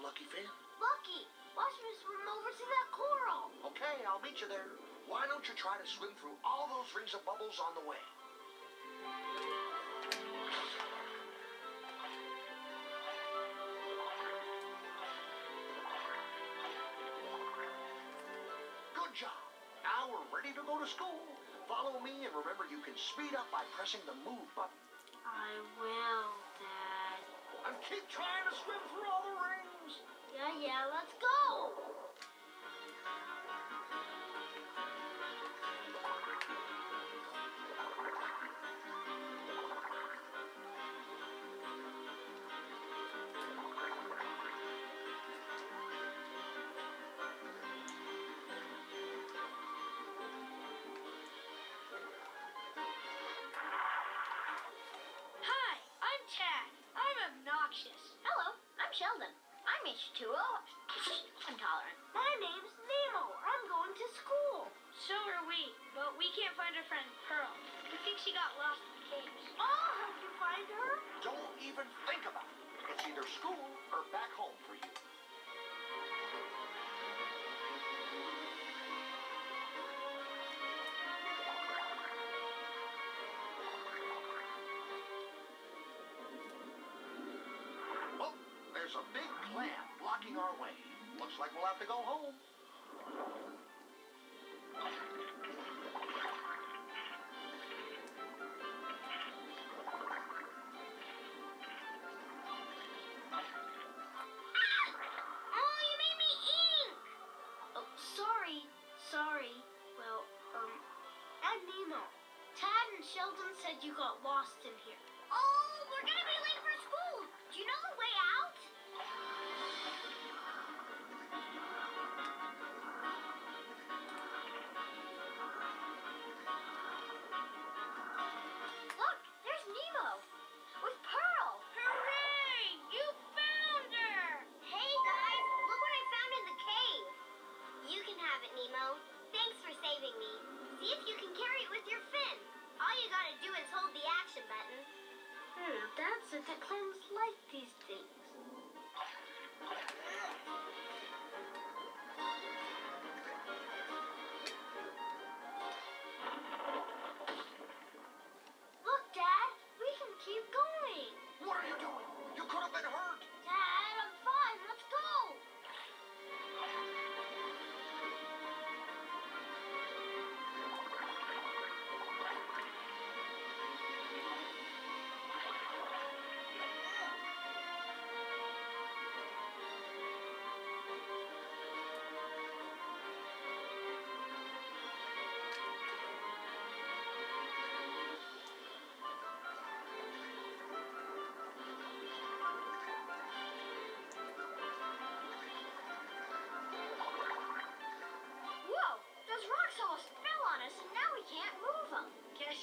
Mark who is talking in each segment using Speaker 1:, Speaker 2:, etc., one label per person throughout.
Speaker 1: Lucky Finn?
Speaker 2: Lucky, watch me swim over to that coral.
Speaker 1: Okay, I'll meet you there. Why don't you try to swim through all those rings of bubbles on the way? Good job. Now we're ready to go to school. Follow me and remember you can speed up by pressing the move button.
Speaker 2: I will, Dad.
Speaker 1: And keep trying to swim through all the rings.
Speaker 2: Yeah, yeah, let's go.
Speaker 3: Hi, I'm. I'm obnoxious.
Speaker 2: Hello, I'm Sheldon. I'm H2O. Intolerant. My name's Nemo. I'm going to school.
Speaker 3: So are we, but we can't find our friend Pearl. We think she got lost in the caves.
Speaker 2: I'll help you find her.
Speaker 1: Don't even think about it. It's either school or back home for you. Blocking our way. Looks like we'll have to go home.
Speaker 2: Oh, you made me ink. Oh, sorry. Sorry. Well, um, I'm Nemo. Tad and Sheldon said you got lost in here. Oh, we're gonna be late for school. Do you know the way out? That clams like these things.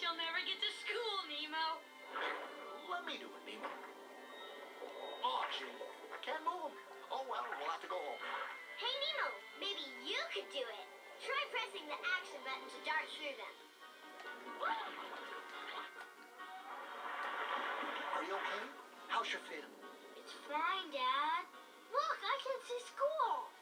Speaker 3: You'll never get to school, Nemo.
Speaker 1: Let me do it, Nemo. Oh, gee. I can't move. Oh, well, we'll have to go home.
Speaker 2: Hey, Nemo, maybe you could do it. Try pressing the action button to dart through them.
Speaker 1: Are you okay? How's your fin?
Speaker 2: It's fine, Dad. Look, I can see school.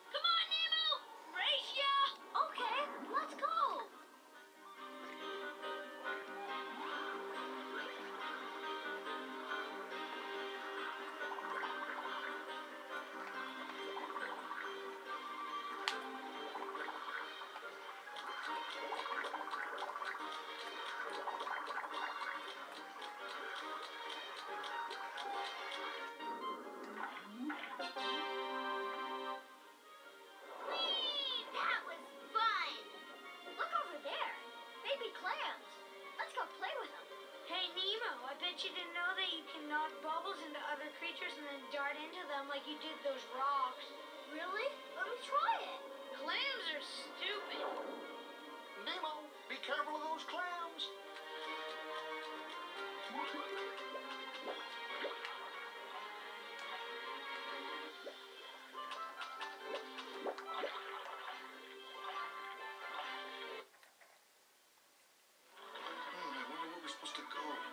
Speaker 3: Nemo, bet you didn't know that you can knock bubbles into other creatures and then dart into them like you did those rocks.
Speaker 2: Really? Let me try it.
Speaker 3: Clams are stupid.
Speaker 1: Nemo, be careful of those clams. Hmm, I wonder where we're supposed to